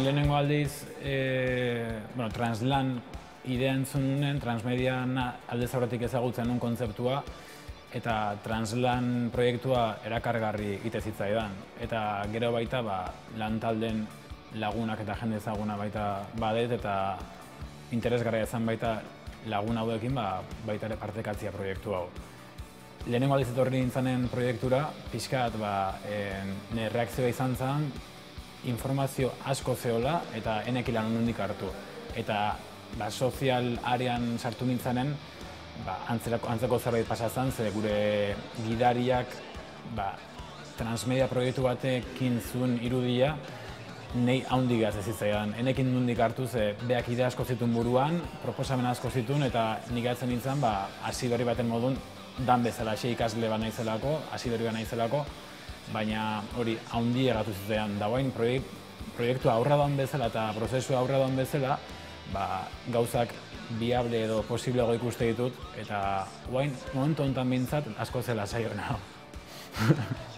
lehenengo aldiz, e, bueno, translan idea entzun nunen, transmedian alde zauratik ezagutzen nun kontzeptua, eta translan proiektua erakargarri ite zitzaidan. Eta gero baita ba, lan talden lagunak eta jende ezaguna baita badet eta interesgarria izan baita lagun hauekin ba, baita ere partekatzia proiektu hau. Lehenengo aldiz etorri nintzanen proiektura, pixkat, ba, en, ne reakzioa izan zen, informazio asko zeola eta enekilan nondik hartu. Eta ba, sozial arean sartu nintzanen, ba, antzerako, antzeko zerbait pasazan, ze gure gidariak ba, transmedia proiektu batekin zuen irudia, nei haundi gaz ez zitzaidan. Enekin nondik hartu ze beak ide asko zituen buruan, proposamen asko zituen eta nik atzen nintzen ba, asidori baten modun dan bezala, xe ikasle ba naizelako, asidori ba naizelako, baina hori haundi egatu zitzaidan. Da guain proiekt, proiektu aurra doan bezala eta prozesu aurra doan bezala, ba, gauzak viable edo posibleago ikuste ditut, eta guain momentu honetan bintzat asko zela saio